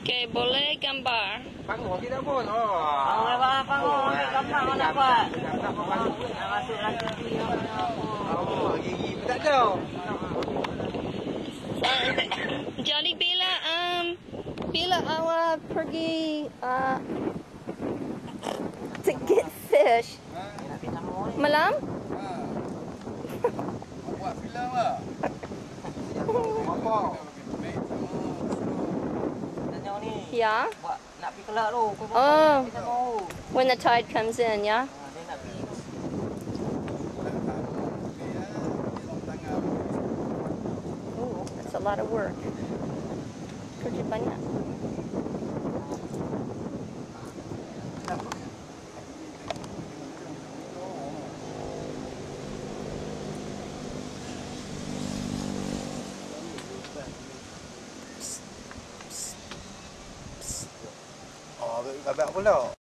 Okey, boleh gambar. Panggung kita pun. Oh. Panggung apa? Panggung. Ambil gambar mana masuk lagi apa? Oh, gigi pun tak tahu. Uh, jadi bila um bila awak pergi uh, to get fish malam? Buat filem lah. Apa? Yeah? Oh, when the tide comes in, yeah? That's a lot of work. Babak pula.